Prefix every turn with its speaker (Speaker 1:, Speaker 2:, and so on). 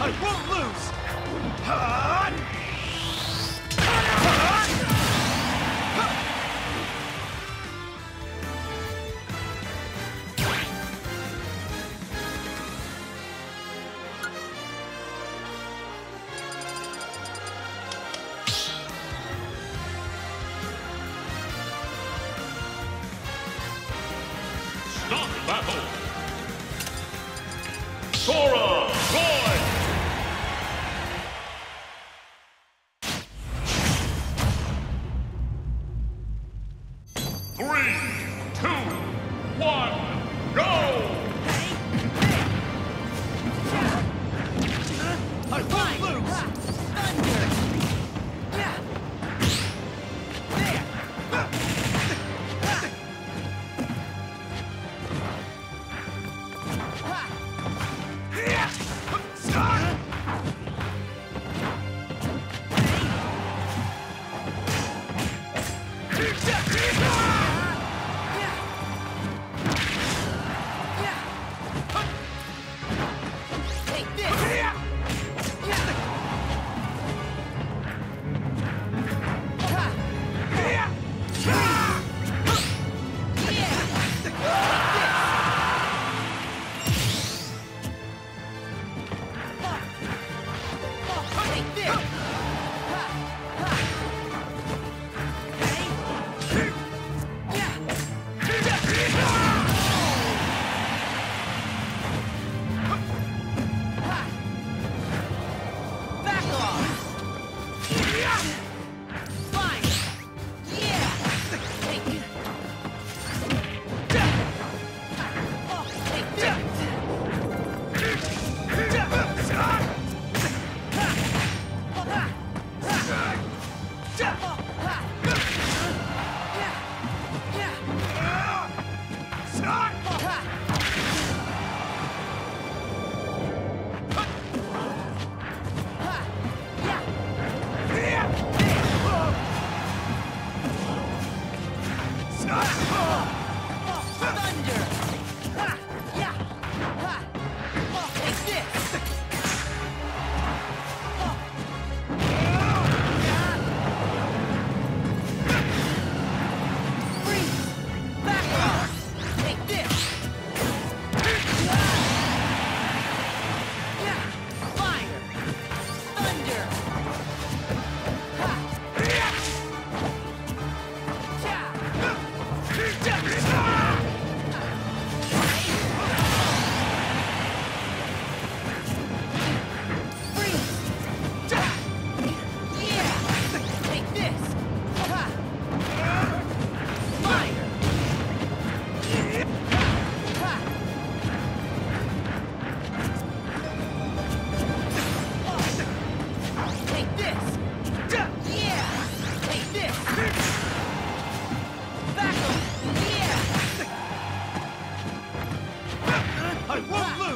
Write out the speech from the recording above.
Speaker 1: I won't lose! Battle! Sora! three. Ah! plunder! Ha! I won't.